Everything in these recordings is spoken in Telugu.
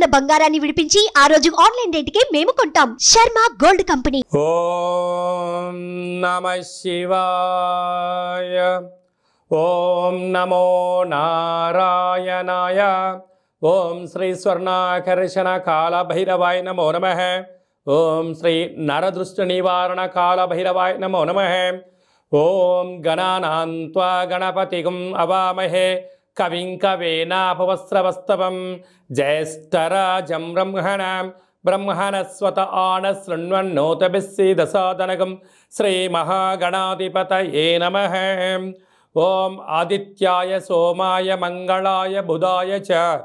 ఉన్న బంగారాన్ని విడిపించి ఆ రోజు ఆన్లైన్ రేటుకే మేము కొంటాం. Sharma gold company. ఓం నమ శివాయ. ఓం నమో నారాయణాయ. ఓం శ్రీ స్వర్ణాకర్షణ కాల భైరవాయ నమో నమ. ఓం శ్రీ నరదృష్టి నివారణ కాల భైరవాయ నమో నమ. ఓం గణానాన్త్వా గణపతిగం అవామహే. కవిం కవేనాపవస్త్రవస్తవం జ్యేష్ఠరాజం బ్రహ్మణాం. బ్రహ్మణస్వత ఆన శృణ్వన్నోతభిస్సీదసాదనగం శ్రీమహాగణాధిపతయే నమ. ఓం ఆదిత్యాయ సోమాయ మంగళాయ బుధాయ చ.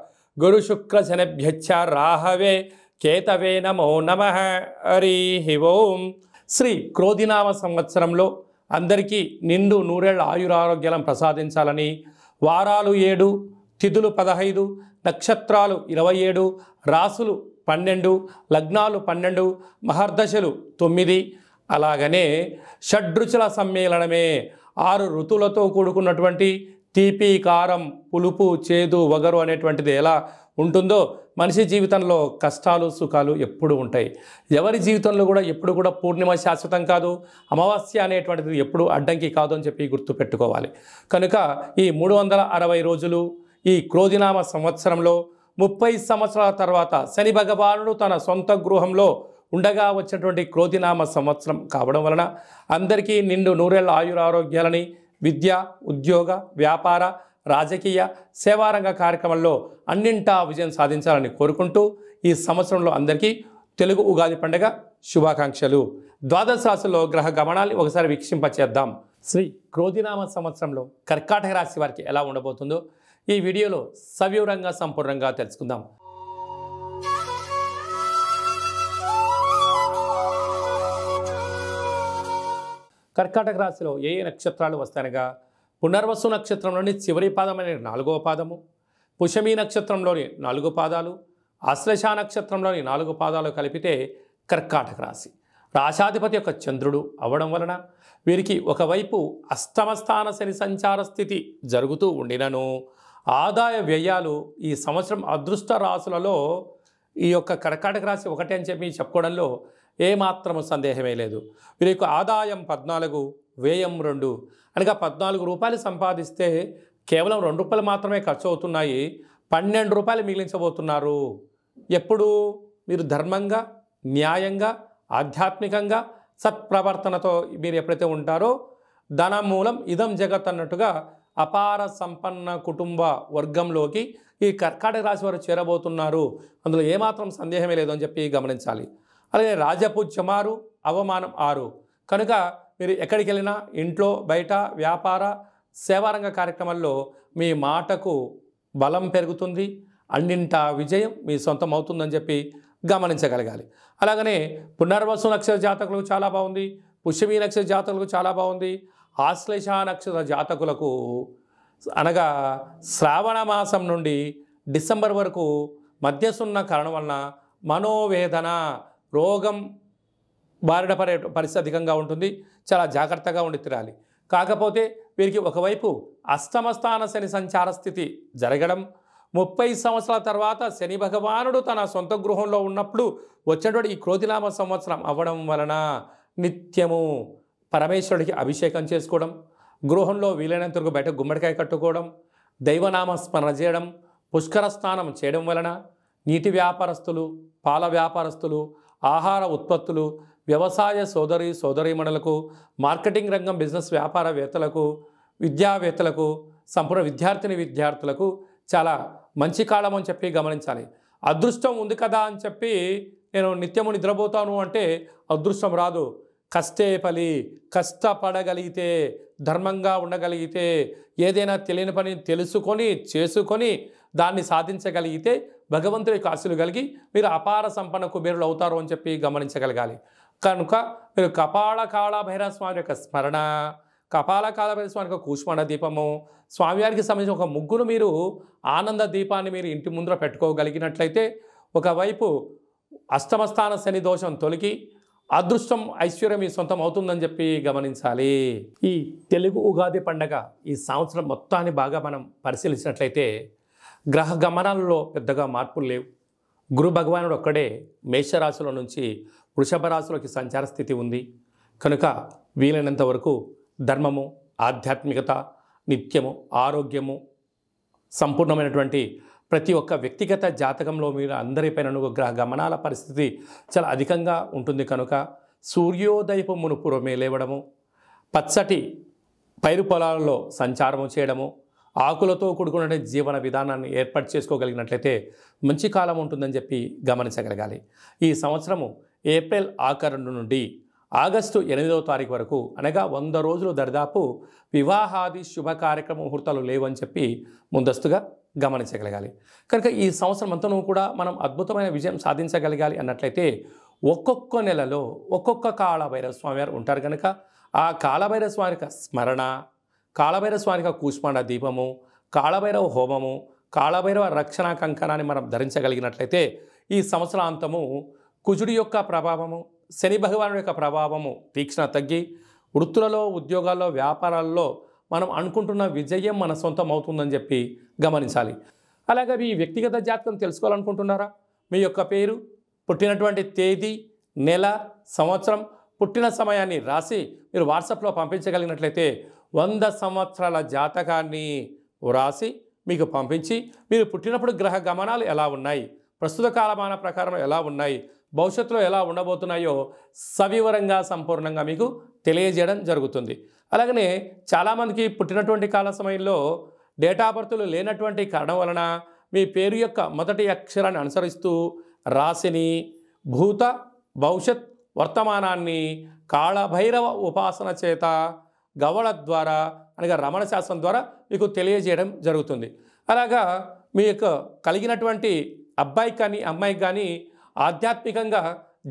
గురుశుక్రశనభ్యచ్చ రాహవే. కేతవే నమో నమ. హరి ఓం. శ్రీ క్రోధినామ సంవత్సరంలో అందరికీ నిండు నూరేళ్ళ ఆయురారోగ్యాలను ప్రసాదించాలని వారాలు ఏడు తిథులు పదహైదు నక్షత్రాలు ఇరవై ఏడు రాసులు పన్నెండు లగ్నాలు పన్నెండు మహర్దశలు తొమ్మిది. అలాగనే షడ్రుచుల సమ్మేళనమే. ఆరు ఋతువులతో కూడుకున్నటువంటి తీపి కారం పులుపు చేదు వగరు అనేటువంటిది ఎలా ఉంటుందో మనిషి జీవితంలో కష్టాలు సుఖాలు ఎప్పుడు ఉంటాయి. ఎవరి జీవితంలో కూడా ఎప్పుడు కూడా పూర్ణిమ శాశ్వతం కాదు అమావాస్య అనేటువంటిది ఎప్పుడు అడ్డంకి కాదు అని చెప్పి గుర్తుపెట్టుకోవాలి కనుక ఈ మూడు వందల అరవై రోజులు ఈ క్రోధినామ సంవత్సరంలో ముప్పై సంవత్సరాల తర్వాత శని భగవానుడు తన సొంత గృహంలో ఉండగా వచ్చినటువంటి క్రోధినామ సంవత్సరం కావడం వలన అందరికీ నిండు నూరేళ్ళ ఆయురారోగ్యాలని విద్య ఉద్యోగ వ్యాపార రాజకీయ సేవారంగ కార్యక్రమంలో అన్నింటా విజయం సాధించాలని కోరుకుంటూ ఈ సంవత్సరంలో అందరికీ తెలుగు ఉగాది పండుగ శుభాకాంక్షలు. ద్వాదశ రాశిలో గ్రహ గమనాన్ని ఒకసారి వీక్షింపచేద్దాం. శ్రీ క్రోధినామ సంవత్సరంలో కర్కాటక రాశి వారికి ఎలా ఉండబోతుందో ఈ వీడియోలో సవివరంగా సంపూర్ణంగా తెలుసుకుందాం. కర్కాటక రాశిలో ఏ ఏ నక్షత్రాలు వస్తాయనగా పునర్వసు నక్షత్రంలోని చివరి పాదం అనే నాలుగవ పాదము పుషమి నక్షత్రంలోని నాలుగు పాదాలు ఆశ్లేష నక్షత్రంలోని నాలుగు పాదాలు కలిపితే కర్కాటక రాశి. రాశాధిపతి యొక్క చంద్రుడు అవ్వడం వలన వీరికి ఒకవైపు అష్టమస్థాన శని సంచార స్థితి జరుగుతూ ఉండినను. ఆదాయ వ్యయాలు ఈ సంవత్సరం అదృష్ట రాశులలో ఈ యొక్క కర్కాటక రాశి ఒకటే అని చెప్పి చెప్పుకోవడంలో ఏమాత్రము సందేహమే లేదు. వీరి యొక్క ఆదాయం పద్నాలుగు వ్యయం రెండు. అనగా పద్నాలుగు రూపాయలు సంపాదిస్తే కేవలం రెండు రూపాయలు మాత్రమే ఖర్చు అవుతున్నాయి పన్నెండు రూపాయలు మిగిలించబోతున్నారు. ఎప్పుడు? మీరు ధర్మంగా న్యాయంగా ఆధ్యాత్మికంగా సత్ప్రవర్తనతో మీరు ఎప్పుడైతే ఉంటారో ధన మూలం ఇదం జగత్ అన్నట్టుగా అపార సంపన్న కుటుంబ వర్గంలోకి ఈ కర్కాటక రాశి వారు చేరబోతున్నారు. అందులో ఏమాత్రం సందేహమే లేదు అని చెప్పి గమనించాలి. అలాగే రాజపు ఆరు అవమానం ఆరు. కనుక మీరు ఎక్కడికి వెళ్ళినా ఇంట్లో బయట వ్యాపార సేవారంగ కార్యక్రమాల్లో మీ మాటకు బలం పెరుగుతుంది. అన్నింటా విజయం మీ సొంతం అవుతుందని చెప్పి గమనించగలగాలి. అలాగనే పునర్వసు నక్షత్ర జాతకులకు చాలా బాగుంది. పుష్యమీ నక్షత్ర జాతకులకు చాలా బాగుంది. ఆశ్లేష నక్షత్ర జాతకులకు అనగా శ్రావణ మాసం నుండి డిసెంబర్ వరకు మధ్యసున్న కారణం వలన మనోవేదన రోగం బారిన పడే పరిస్థితి అధికంగా ఉంటుంది. చాలా జాగ్రత్తగా ఉండి తిరాలి కాకపోతే వీరికి ఒకవైపు అష్టమస్థాన శని సంచార స్థితి జరగడం ముప్పై సంవత్సరాల తర్వాత శని భగవానుడు తన సొంత గృహంలో ఉన్నప్పుడు వచ్చినటువంటి ఈ క్రోధినామ సంవత్సరం అవ్వడం వలన నిత్యము పరమేశ్వరుడికి అభిషేకం చేసుకోవడం గృహంలో వీలైనంత వరకు బయట గుమ్మడికాయ కట్టుకోవడం దైవనామ స్మరణ చేయడం పుష్కర స్నానం చేయడం వలన నీటి వ్యాపారస్తులు పాల వ్యాపారస్తులు ఆహార ఉత్పత్తులు వ్యవసాయ సోదరి సోదరీమణులకు మార్కెటింగ్ రంగం బిజినెస్ వ్యాపారవేత్తలకు విద్యావేత్తలకు సంపూర్ణ విద్యార్థిని విద్యార్థులకు చాలా మంచి కాలం అని చెప్పి గమనించాలి. అదృష్టం ఉంది కదా అని చెప్పి నేను నిత్యము నిద్రపోతాను అంటే అదృష్టం రాదు. కష్టే పలి కష్టపడగలిగితే ధర్మంగా ఉండగలిగితే ఏదైనా తెలియని పని తెలుసుకొని చేసుకొని దాన్ని సాధించగలిగితే భగవంతుడి యొక్క ఆశలు కలిగి మీరు అపార సంపన్న కుబేరులు అవుతారు అని చెప్పి గమనించగలగాలి. కనుక మీరు కపాల కాళ భైరవ స్వామి యొక్క స్మరణ కపాల కాళభైరవ స్వామి యొక్క కూష్మాండ దీపము స్వామివారికి సంబంధించిన ఒక ముగ్గురు మీరు ఆనంద దీపాన్ని మీరు ఇంటి ముందర పెట్టుకోగలిగినట్లయితే ఒకవైపు అష్టమస్థాన శని దోషం తొలగి అదృష్టం ఐశ్వర్యం మీ సొంతం అవుతుందని చెప్పి గమనించాలి. ఈ తెలుగు ఉగాది పండగ ఈ సంవత్సరం మొత్తాన్ని బాగా మనం పరిశీలించినట్లయితే గ్రహ గమనాలలో పెద్దగా మార్పులు లేవు. గురు భగవానుడు ఒక్కడే మేషరాశిలో నుంచి వృషభ రాశిలోకి సంచార స్థితి ఉంది. కనుక వీలైనంత వరకు ధర్మము ఆధ్యాత్మికత నిత్యము ఆరోగ్యము సంపూర్ణమైనటువంటి ప్రతి ఒక్క వ్యక్తిగత జాతకంలో మీరు అందరిపైన గ్రహ గమనాల పరిస్థితి చాలా అధికంగా ఉంటుంది. కనుక సూర్యోదయపు మునుపురమే లేవడము పచ్చటి పైరు పొలాలలో సంచారము చేయడము ఆకులతో కూడుకున్న జీవన విధానాన్ని ఏర్పాటు చేసుకోగలిగినట్లయితే మంచి కాలం ఉంటుందని చెప్పి గమనించగలగాలి. ఈ సంవత్సరము ఏప్రిల్ ఆఖరు నుండి ఆగస్టు ఎనిమిదవ తారీఖు వరకు అనగా వంద రోజులు దరిదాపు వివాహాది శుభ కార్యక్రమ ముహూర్తాలు లేవని చెప్పి ముందస్తుగా గమనించగలగాలి. కనుక ఈ సంవత్సరం అంతనూ కూడా మనం అద్భుతమైన విజయం సాధించగలగాలి అన్నట్లయితే ఒక్కొక్క నెలలో ఒక్కొక్క కాళభైరవ స్వామి వారు ఉంటారు కనుక ఆ కాళభైరవ స్వామి యొక్క స్మరణ కాళభైరవ స్వామికి కూష్మాండ దీపము కాళభైరవ హోమము కాళభైరవ రక్షణ కంకణాన్ని మనం ధరించగలిగినట్లయితే ఈ సంవత్సరాంతము కుజుడి యొక్క ప్రభావము శని భగవానుడి యొక్క ప్రభావము తీక్షణ తగ్గి వృత్తులలో ఉద్యోగాల్లో వ్యాపారాల్లో మనం అనుకుంటున్న విజయం మన సొంతం అవుతుందని చెప్పి గమనించాలి. అలాగే మీ వ్యక్తిగత జాతకం తెలుసుకోవాలనుకుంటున్నారా? మీ యొక్క పేరు పుట్టినటువంటి తేదీ నెల సంవత్సరం పుట్టిన సమయాన్ని రాసి మీరు వాట్సాప్లో పంపించగలిగినట్లయితే వంద సంవత్సరాల జాతకాన్ని వ్రాసి మీకు పంపించి మీరు పుట్టినప్పుడు గ్రహ గమనాలు ఎలా ఉన్నాయి ప్రస్తుత కాలమాన ప్రకారం ఎలా ఉన్నాయి భవిష్యత్తులో ఎలా ఉండబోతున్నాయో సవివరంగా సంపూర్ణంగా మీకు తెలియజేయడం జరుగుతుంది. అలాగనే చాలామందికి పుట్టినటువంటి కాల సమయంలో డేటా బర్తులు లేనటువంటి కారణం వలన మీ పేరు యొక్క మొదటి అక్షరాన్ని అనుసరిస్తూ రాశిని భూత భవిష్యత్ వర్తమానాన్ని కాళభైరవ ఉపాసన చేత గవళ ద్వారా అనగా రమణ శాస్త్రం ద్వారా మీకు తెలియజేయడం జరుగుతుంది. అలాగా మీ యొక్క కలిగినటువంటి అబ్బాయికి కానీ అమ్మాయికి కానీ ఆధ్యాత్మికంగా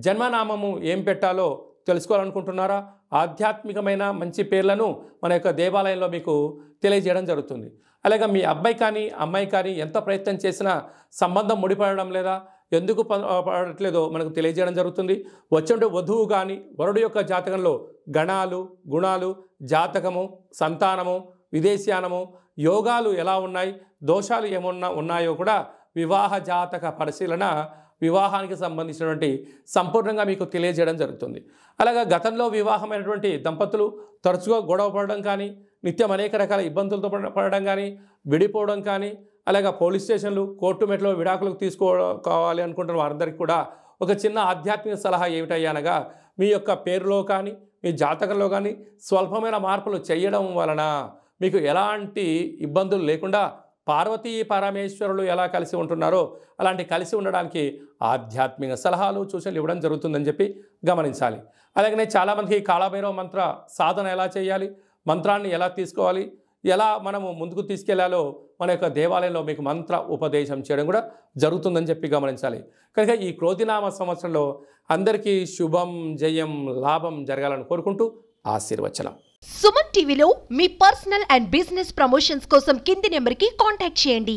జన్మనామము ఏం పెట్టాలో తెలుసుకోవాలనుకుంటున్నారా? ఆధ్యాత్మికమైన మంచి పేర్లను మన యొక్క దేవాలయంలో మీకు తెలియజేయడం జరుగుతుంది. అలాగే మీ అబ్బాయి కానీ అమ్మాయి కానీ ఎంత ప్రయత్నం చేసినా సంబంధం ముడిపడడం లేదా ఎందుకు ప- పడట్లేదో మనకు తెలియజేయడం జరుగుతుంది. వచ్చే వధువు కానీ వరుడు యొక్క జాతకంలో గణాలు గుణాలు జాతకము సంతానము విదేశీయానము యోగాలు ఎలా ఉన్నాయి దోషాలు ఏమన్నా ఉన్నాయో కూడా వివాహ జాతక పరిశీలన వివాహానికి సంబంధించినటువంటి సంపూర్ణంగా మీకు తెలియజేయడం జరుగుతుంది. అలాగా గతంలో వివాహమైనటువంటి దంపతులు తరచుగా గొడవ పడడం కానీ నిత్యం అనేక రకాల ఇబ్బందులతో పడడం కానీ విడిపోవడం కానీ అలాగే పోలీస్ స్టేషన్లు కోర్టు మెట్లో విడాకులకు తీసుకోవాలి అనుకుంటున్న వారందరికీ కూడా ఒక చిన్న ఆధ్యాత్మిక సలహా ఏమిటయ్యానగా మీ యొక్క పేరులో కానీ మీ జాతకంలో కానీ స్వల్పమైన మార్పులు చేయడం వలన మీకు ఎలాంటి ఇబ్బందులు లేకుండా పార్వతీ పరమేశ్వరులు ఎలా కలిసి ఉంటున్నారో అలాంటి కలిసి ఉండడానికి ఆధ్యాత్మిక సలహాలు సూచనలు ఇవ్వడం జరుగుతుందని చెప్పి గమనించాలి. అలాగనే చాలామందికి కాళభైరవ మంత్ర సాధన ఎలా చేయాలి మంత్రాన్ని ఎలా తీసుకోవాలి ఎలా మనము ముందుకు తీసుకెళ్ళాలో మన యొక్క దేవాలయంలో మీకు మంత్ర ఉపదేశం చేయడం కూడా జరుగుతుందని చెప్పి గమనించాలి. కనుక ఈ క్రోధినామ సంవత్సరంలో అందరికీ శుభం జయం లాభం జరగాలని కోరుకుంటూ ఆశీర్వచనం. సుమన్ టీవీలో మీ పర్సనల్ అండ్ బిజినెస్ ప్రమోషన్స్ కోసం కింది నెంబర్కి కాంటాక్ట్ చేయండి.